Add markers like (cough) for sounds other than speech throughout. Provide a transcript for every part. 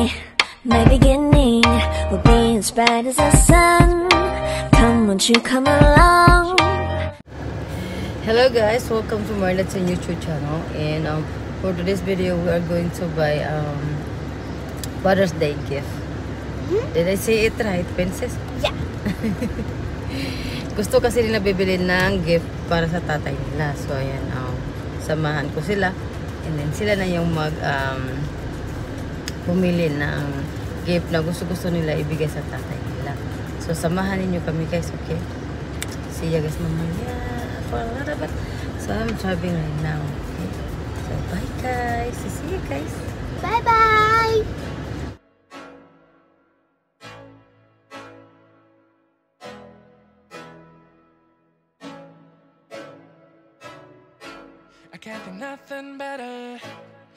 day, my beginning will be as bright as the sun. Come, won't you come along? Hello guys, welcome to Marlet's YouTube channel and um, for today's video we are going to buy um, Father's Day gift. Did I say it right, princess? Yeah. (laughs) Gusto kasi nila bibili ng gift para sa tatay nila. So ayan, um, samahan ko sila and then sila na yung mag um, pumili ng gift na gusto-gusto nila ibigay sa tatay nila. So samahan ninyo kami guys, okay? See you guys mamaya for a little bit. So I'm driving right now. Okay? So bye guys. See you guys. Bye-bye. I can't think nothing better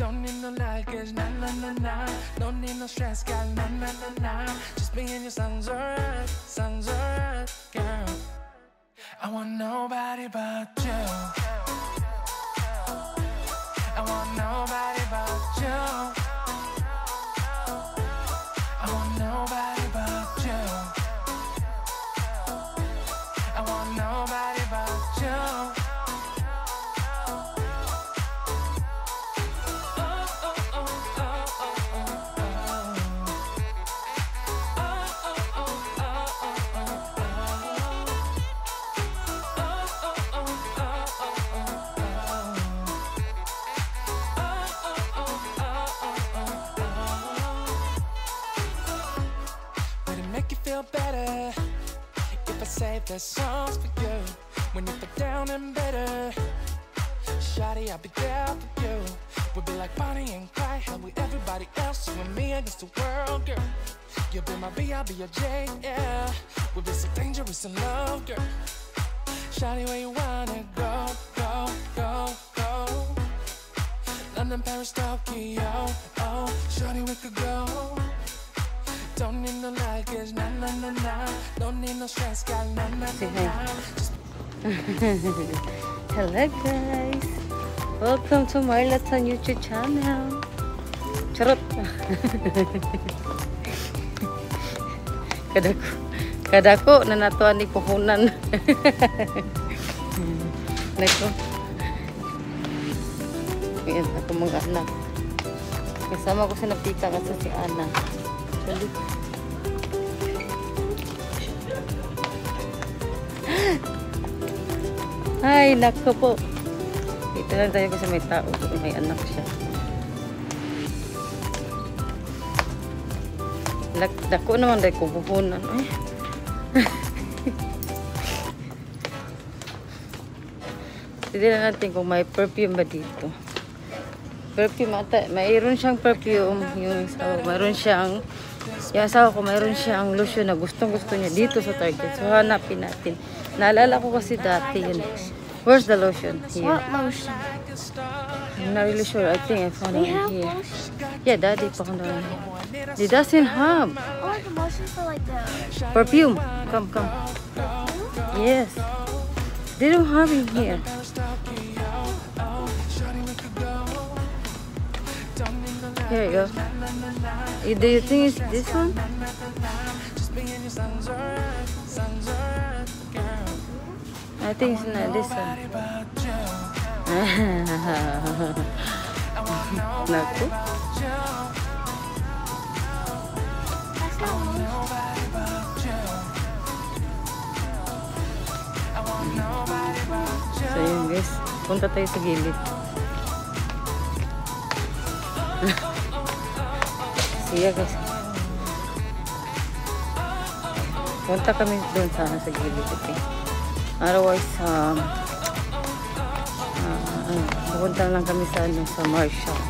Don't need no luggage, nah, nah, nah, nah. Don't need no stress, girl, nah, nah, nah, nah. Just me and your son's alright, girl. I want nobody but you. I want nobody feel better if I say the songs for you when you feel down and bitter? Shawty, I'll be there for you. We'll be like Bonnie and Clyde, held with everybody else, you and me against the world, girl. You'll be my B, I'll be your J, yeah. We'll be so dangerous in love, girl. Shawty, where you wanna go, go, go, go? London, Paris, Tokyo, oh, Shawty, we could go. Don't need no luggage, nah, nah, nah, nah. Don't need no stress, got nah, nah, Say nah, hi. nah. Just (laughs) Hello guys. Welcome to Marlet's on YouTube channel. Charot. (laughs) kadako. Kadako na natuan ni puhunan. (laughs) Nako. Ayan, ako mga anak. Kasama ko sa napika kasi si Ana. Dali. Ay, nako po. Dito lang tayo kasi may tao. May anak siya. Lak, dako naman dahil kubuhunan. (laughs) Ay. Tignan natin kung may perfume ba dito. Perfume ata. Mayroon siyang perfume. Yung asawa. Mayroon siyang yung asawa ko mayroon siyang lotion na gustong gusto niya dito sa Target. So hanapin natin. Naalala ko kasi dati yun. Where's the lotion? Here. What lotion? I'm not really sure. I think I found it here. lotion. Yeah, daddy found it here. Doesn't have Oh, like a lotion for like the. perfume. Come, come. Yes. They don't have it here. Here you go. Do you think it's this one? I think it's not this one. (laughs) Not lotion. So yun guys, punta tayo sa gilid. Siya guys. Punta kami doon sana sa gilid. Okay. Otherwise, um, uh, ano, pupunta lang kami sa, ano, sa Marshall.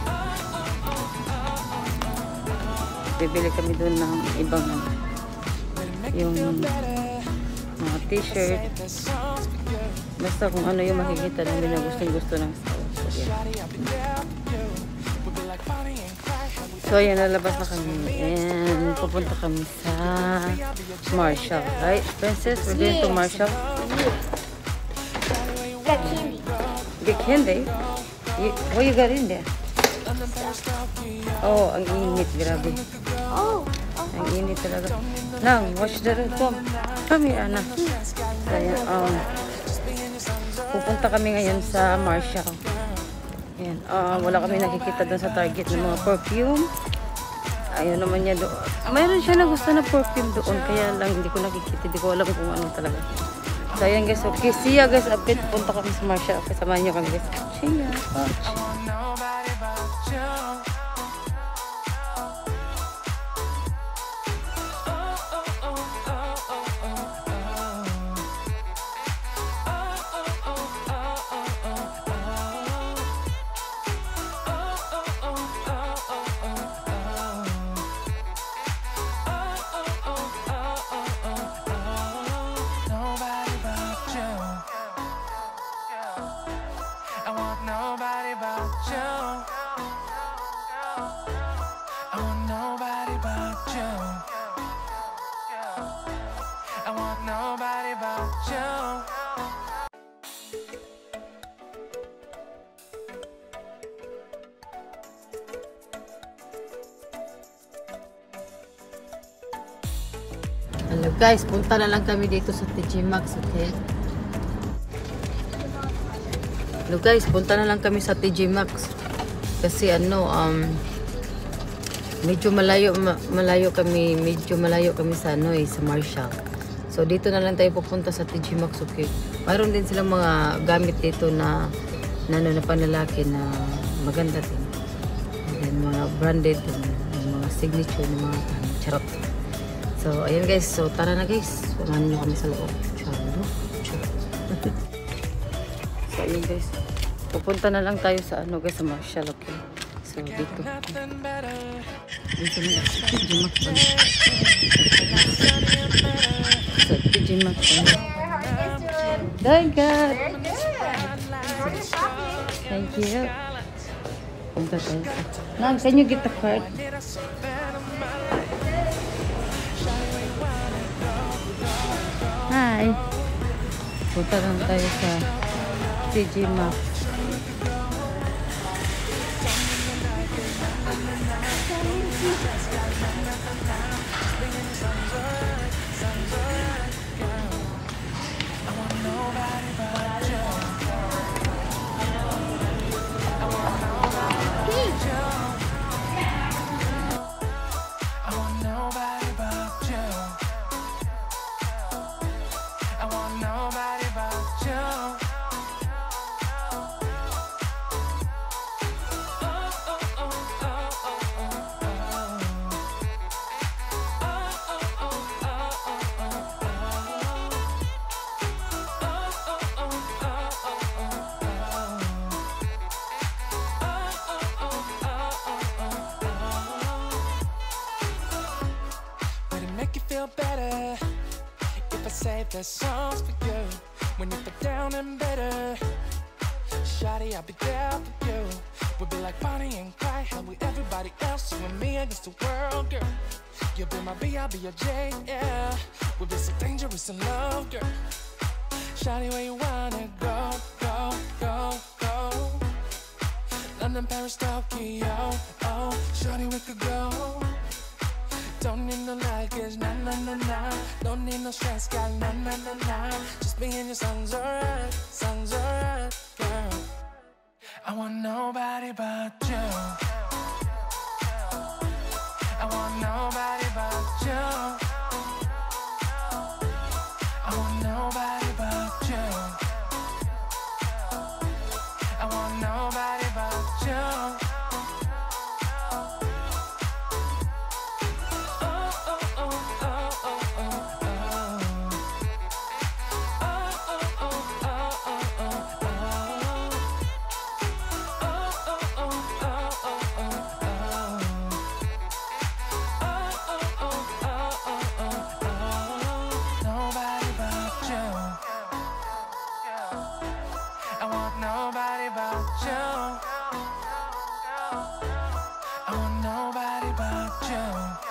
Bibili kami doon ng ibang ano. yung mga t-shirt. Basta kung ano yung makikita namin na gustong gusto ng asawa. So, yan. So, ayan, lalabas na kami. And pupunta kami sa Marshall. Right, Princess? We're going to Marshall. Got candy. Get candy? You, what you got in there? Oh, ang init. Grabe. Oh. Ang init talaga. Nang, watch the road. Come. Come here, Anna. Ayan, um, pupunta kami ngayon sa Marshall. Ayan, ah, wala kami nakikita doon sa Target ng mga perfume. Ayun naman niya doon. Mayroon siya na gusto na perfume doon. Kaya lang hindi ko nakikita. Hindi ko alam kung ano talaga. So, ayan guys. Okay, see ya guys. Update. Punta kami sa Marshall. Kasamahan niyo kami guys. See ya. Nobody Guys, punta na lang kami dito sa TG Maxx, okay? Hello guys, punta na lang kami sa TG Maxx. Kasi ano, um, medyo malayo, ma- malayo kami, medyo malayo kami sa ano eh, sa Marshall. So dito na lang tayo pupunta sa TG Maxx, okay? Mayroon din silang mga gamit dito na, na ano, na panlalaki na maganda din. And mga branded, yung mga signature, yung mga. So, ayan guys. So, tara na guys. Samahan niyo kami sa loob. Chalo. So, ayan guys. Pupunta na lang tayo sa ano guys, sa Marshall, okay? So, dito. Dito na guys. Pa na. So, pa na. Hi, God. Thank you. Punta tayo. Nang, saan nyo get the card? Punta lang tayo sa TG Maxx. Feel better if I save the songs for you when you're down and better? Shawty, I'll be there for you. We'll be like Bonnie and Clyde, how we everybody else, you and me against the world, girl. You'll be my B, I'll be your J, yeah. We'll be so dangerous in love, girl. Shawty, where you wanna go, go, go, go? London, Paris, Tokyo, oh, Shawty, we could go. Don't need no luggage, nah, nah, nah, nah. Don't need no stress, gal, nah, nah, nah, nah. Just being your songs alright, songs alright, girl. I want nobody but you. about you.